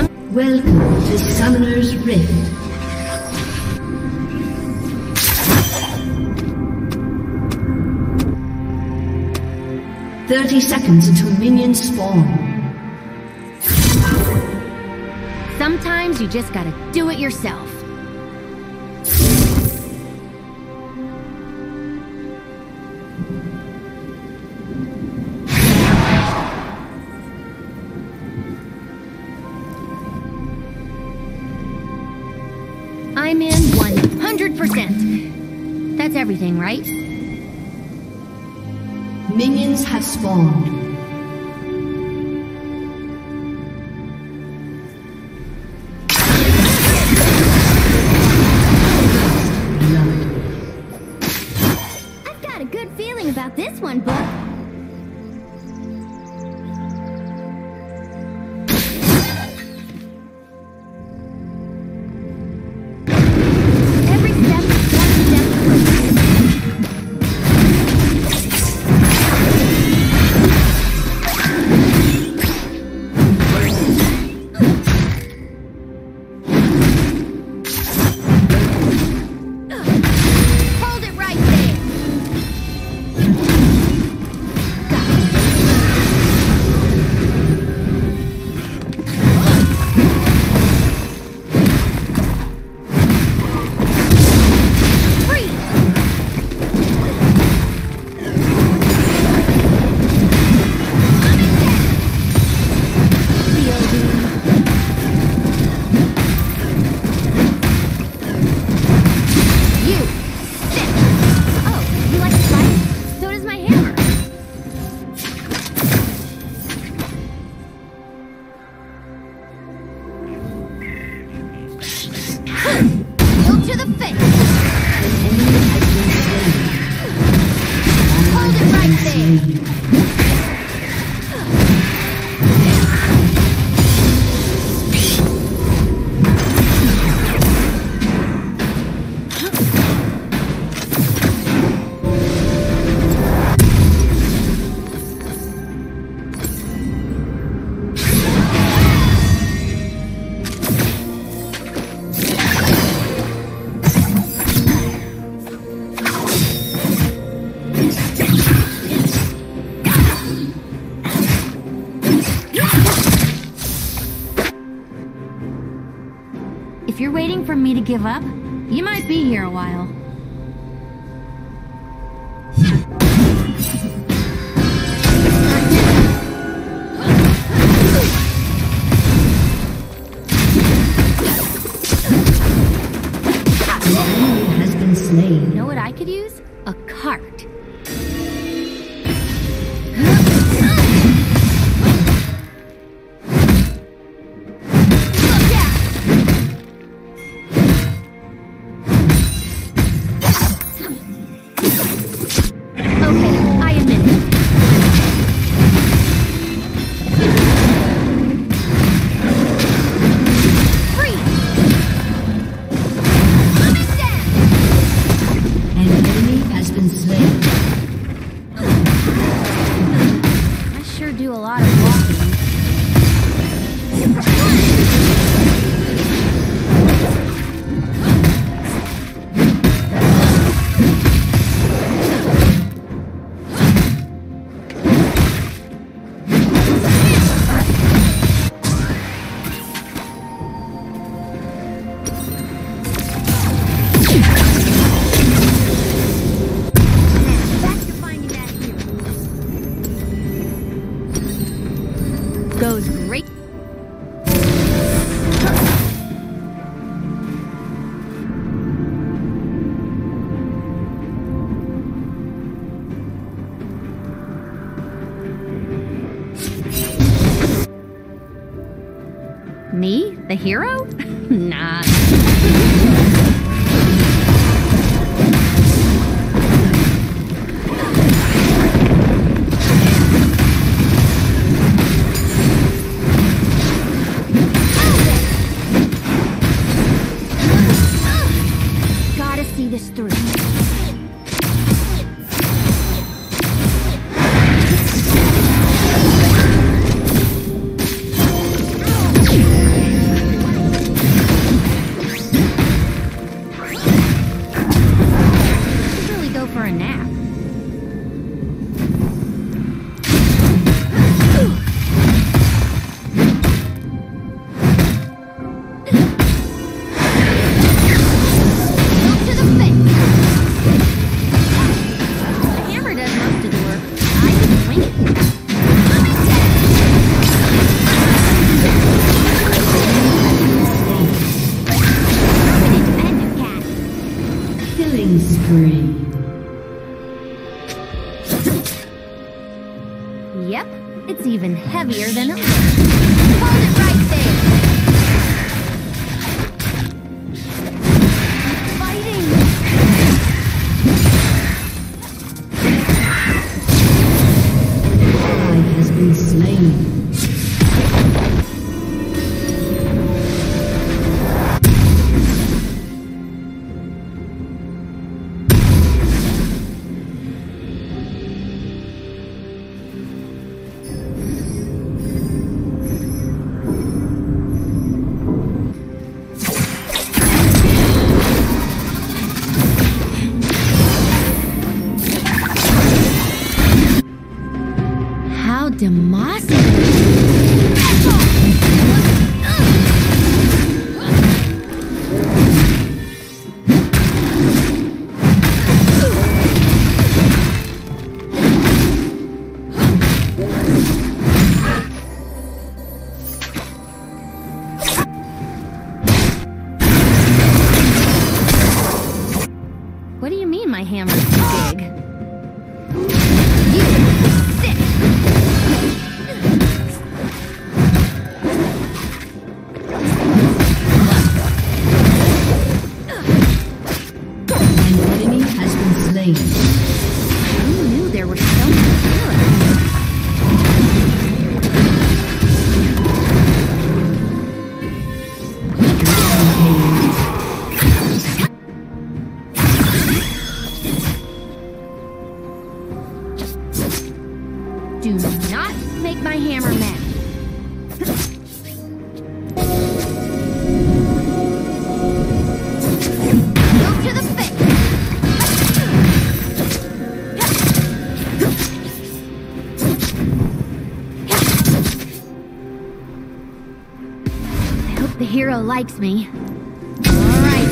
to Summoner's Rift. Thirty seconds until minions spawn. Sometimes you just gotta do it yourself. I'm in 100%. That's everything, right? Minions have spawned. If you're waiting for me to give up, you might be here a while. Me? The hero? nah. even heavier than others. The hero likes me. All right,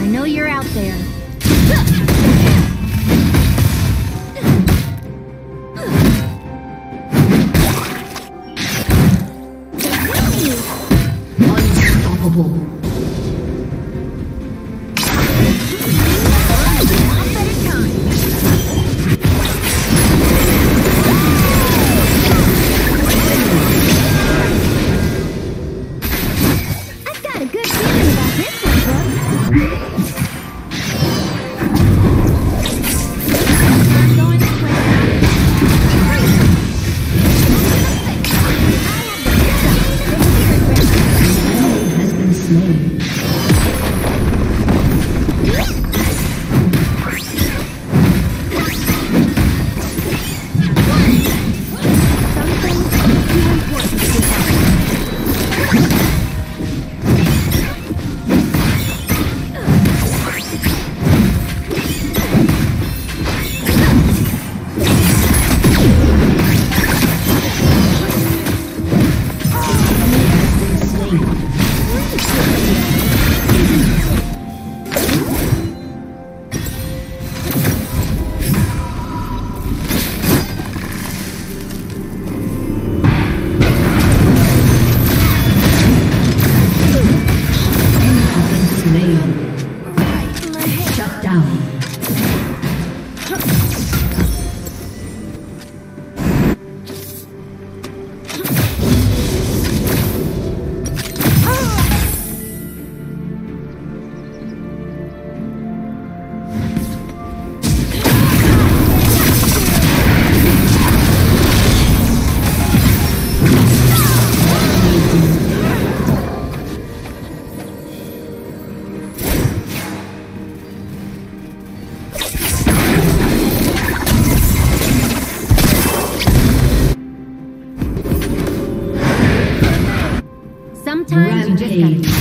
I know you're out there. Hey.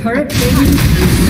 Turret plating